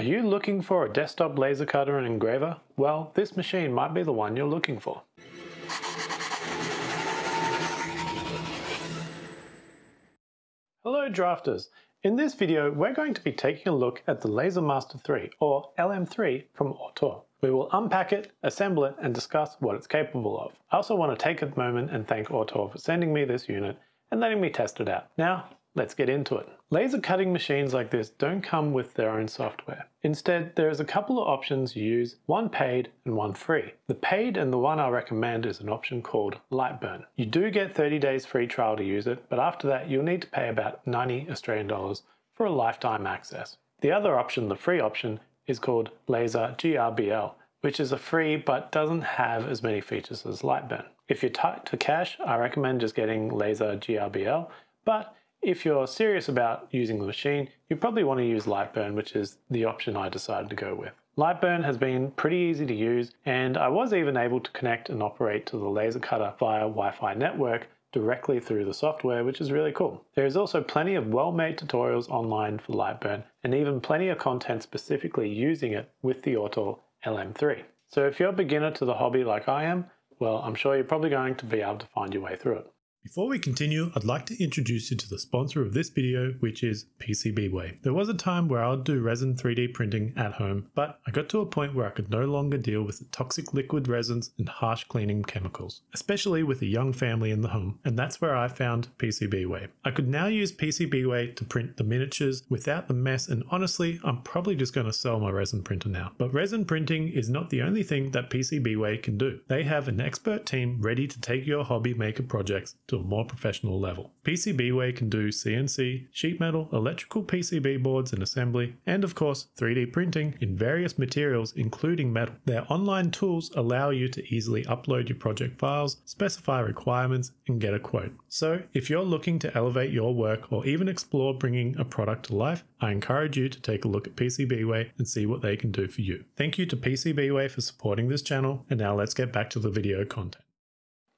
Are you looking for a desktop laser cutter and engraver? Well, this machine might be the one you're looking for. Hello drafters! In this video, we're going to be taking a look at the LaserMaster 3, or LM3 from Ortur. We will unpack it, assemble it, and discuss what it's capable of. I also want to take a moment and thank Ortur for sending me this unit and letting me test it out. Now, Let's get into it. Laser cutting machines like this don't come with their own software. Instead, there is a couple of options you use, one paid and one free. The paid and the one I recommend is an option called Lightburn. You do get 30 days free trial to use it, but after that you'll need to pay about 90 Australian dollars for a lifetime access. The other option, the free option, is called Laser GRBL, which is a free but doesn't have as many features as Lightburn. If you're tight to cash, I recommend just getting Laser GRBL, but if you're serious about using the machine, you probably want to use Lightburn, which is the option I decided to go with. Lightburn has been pretty easy to use, and I was even able to connect and operate to the laser cutter via Wi-Fi network directly through the software, which is really cool. There is also plenty of well-made tutorials online for Lightburn, and even plenty of content specifically using it with the Ortur LM3. So if you're a beginner to the hobby like I am, well, I'm sure you're probably going to be able to find your way through it. Before we continue, I'd like to introduce you to the sponsor of this video, which is PCBWay. There was a time where I would do resin 3D printing at home, but I got to a point where I could no longer deal with the toxic liquid resins and harsh cleaning chemicals, especially with a young family in the home, and that's where I found PCBWay. I could now use PCBWay to print the miniatures without the mess, and honestly, I'm probably just going to sell my resin printer now. But resin printing is not the only thing that PCBWay can do. They have an expert team ready to take your hobby maker projects to a more professional level. PCBWay can do CNC, sheet metal, electrical PCB boards and assembly, and of course 3D printing in various materials including metal. Their online tools allow you to easily upload your project files, specify requirements, and get a quote. So if you're looking to elevate your work or even explore bringing a product to life, I encourage you to take a look at PCBWay and see what they can do for you. Thank you to PCBWay for supporting this channel, and now let's get back to the video content.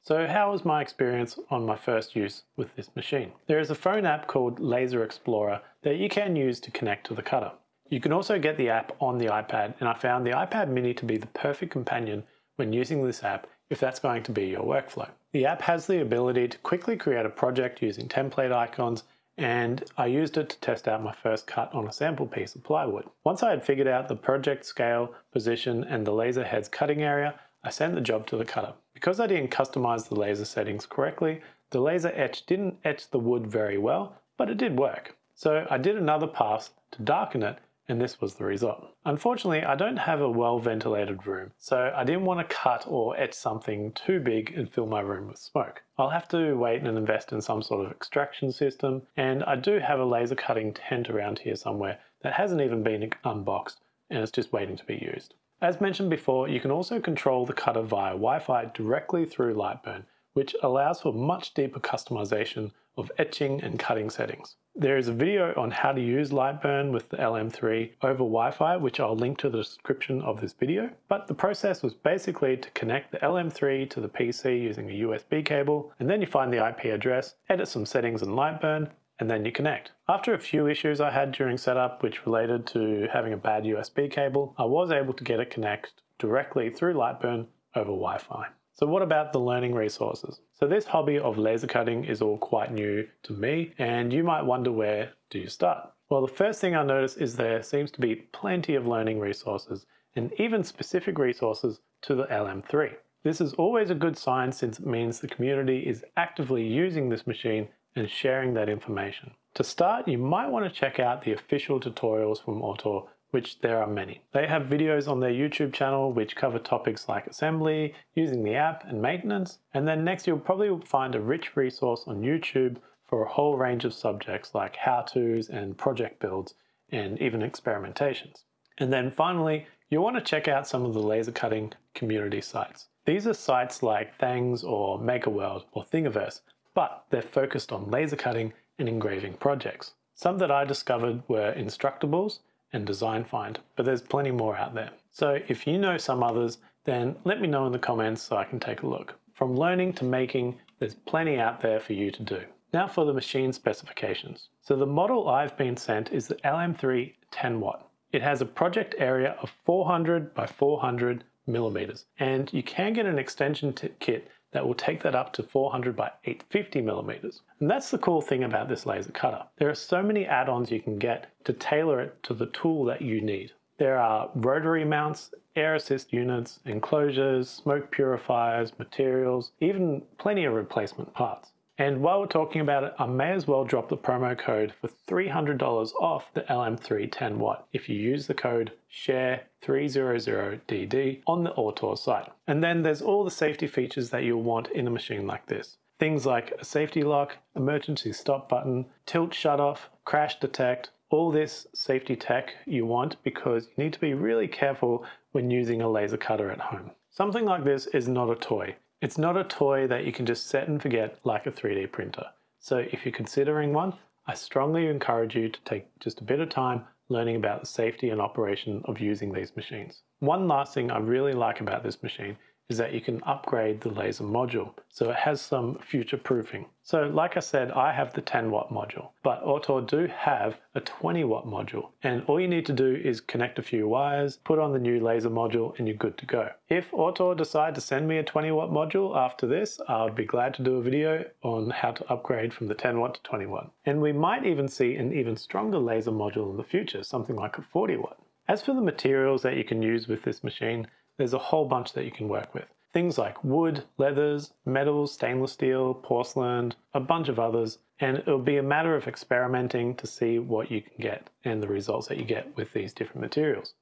So how was my experience on my first use with this machine? There is a phone app called Laser Explorer that you can use to connect to the cutter. You can also get the app on the iPad and I found the iPad mini to be the perfect companion when using this app if that's going to be your workflow. The app has the ability to quickly create a project using template icons and I used it to test out my first cut on a sample piece of plywood. Once I had figured out the project scale, position and the laser head's cutting area, I sent the job to the cutter. Because I didn't customize the laser settings correctly, the laser etch didn't etch the wood very well, but it did work. So I did another pass to darken it and this was the result. Unfortunately, I don't have a well ventilated room, so I didn't want to cut or etch something too big and fill my room with smoke. I'll have to wait and invest in some sort of extraction system, and I do have a laser cutting tent around here somewhere that hasn't even been unboxed and it's just waiting to be used. As mentioned before, you can also control the cutter via Wi-Fi directly through Lightburn, which allows for much deeper customization of etching and cutting settings. There is a video on how to use Lightburn with the LM3 over Wi-Fi, which I'll link to the description of this video. But the process was basically to connect the LM3 to the PC using a USB cable, and then you find the IP address, edit some settings in Lightburn, and then you connect. After a few issues I had during setup which related to having a bad USB cable, I was able to get it connect directly through Lightburn over Wi-Fi. So what about the learning resources? So this hobby of laser cutting is all quite new to me and you might wonder where do you start? Well the first thing I notice is there seems to be plenty of learning resources and even specific resources to the LM3. This is always a good sign since it means the community is actively using this machine and sharing that information. To start, you might want to check out the official tutorials from Ortur, which there are many. They have videos on their YouTube channel which cover topics like assembly, using the app and maintenance, and then next you'll probably find a rich resource on YouTube for a whole range of subjects like how-tos and project builds and even experimentations. And then finally, you'll want to check out some of the laser cutting community sites. These are sites like Thangs or MakerWorld or Thingiverse but they're focused on laser cutting and engraving projects. Some that I discovered were Instructables and Design Find, but there's plenty more out there. So if you know some others, then let me know in the comments so I can take a look. From learning to making, there's plenty out there for you to do. Now for the machine specifications. So the model I've been sent is the LM3 10 watt. It has a project area of 400 by 400 millimeters, and you can get an extension kit that will take that up to 400 by 850 millimeters. And that's the cool thing about this laser cutter. There are so many add-ons you can get to tailor it to the tool that you need. There are rotary mounts, air assist units, enclosures, smoke purifiers, materials, even plenty of replacement parts. And while we're talking about it, I may as well drop the promo code for $300 off the LM3 10 watt if you use the code SHARE300DD on the Ortur site. And then there's all the safety features that you'll want in a machine like this. Things like a safety lock, emergency stop button, tilt shut off, crash detect, all this safety tech you want because you need to be really careful when using a laser cutter at home. Something like this is not a toy. It's not a toy that you can just set and forget like a 3D printer. So if you're considering one, I strongly encourage you to take just a bit of time learning about the safety and operation of using these machines. One last thing I really like about this machine is that you can upgrade the laser module. So it has some future proofing. So like I said, I have the 10 watt module, but Ortur do have a 20 watt module. And all you need to do is connect a few wires, put on the new laser module and you're good to go. If Ortur decide to send me a 20 watt module after this, I would be glad to do a video on how to upgrade from the 10 watt to 20 watt. And we might even see an even stronger laser module in the future, something like a 40 watt. As for the materials that you can use with this machine, there's a whole bunch that you can work with. Things like wood, leathers, metals, stainless steel, porcelain, a bunch of others, and it'll be a matter of experimenting to see what you can get and the results that you get with these different materials.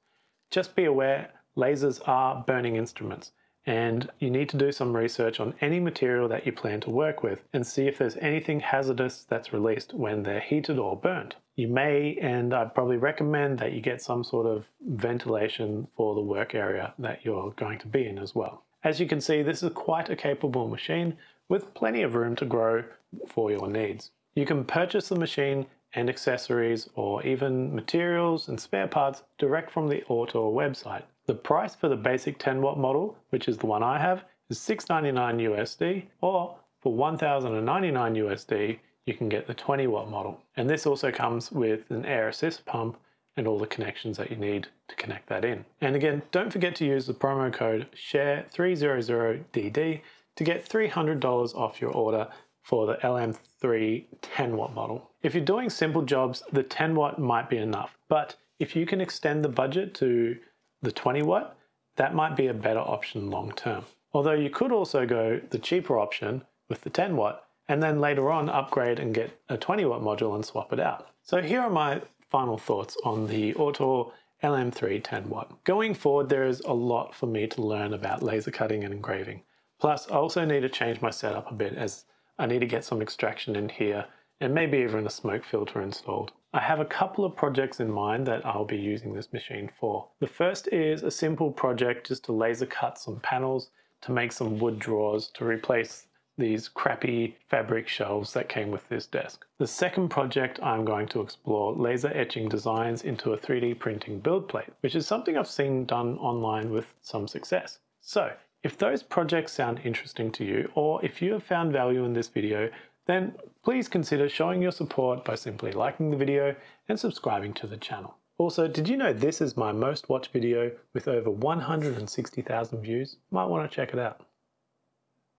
Just be aware, lasers are burning instruments, and you need to do some research on any material that you plan to work with and see if there's anything hazardous that's released when they're heated or burnt. You may, and I'd probably recommend that you get some sort of ventilation for the work area that you're going to be in as well. As you can see, this is quite a capable machine with plenty of room to grow for your needs. You can purchase the machine and accessories or even materials and spare parts direct from the Ortur website. The price for the basic 10 watt model, which is the one I have, is 699 USD or for 1099 USD you can get the 20 watt model. And this also comes with an air assist pump and all the connections that you need to connect that in. And again, don't forget to use the promo code SHARE300DD to get $300 off your order for the LM3 10 watt model. If you're doing simple jobs, the 10 watt might be enough, but if you can extend the budget to the 20 watt, that might be a better option long term. Although you could also go the cheaper option with the 10 watt and then later on upgrade and get a 20 watt module and swap it out. So here are my final thoughts on the Ortur LM3 10 watt. Going forward, there is a lot for me to learn about laser cutting and engraving. Plus, I also need to change my setup a bit as I need to get some extraction in here and maybe even a smoke filter installed. I have a couple of projects in mind that I'll be using this machine for. The first is a simple project just to laser cut some panels to make some wood drawers to replace these crappy fabric shelves that came with this desk. The second project I'm going to explore laser etching designs into a 3D printing build plate, which is something I've seen done online with some success. So if those projects sound interesting to you, or if you have found value in this video, then please consider showing your support by simply liking the video and subscribing to the channel. Also, did you know this is my most watched video with over 160,000 views? Might want to check it out.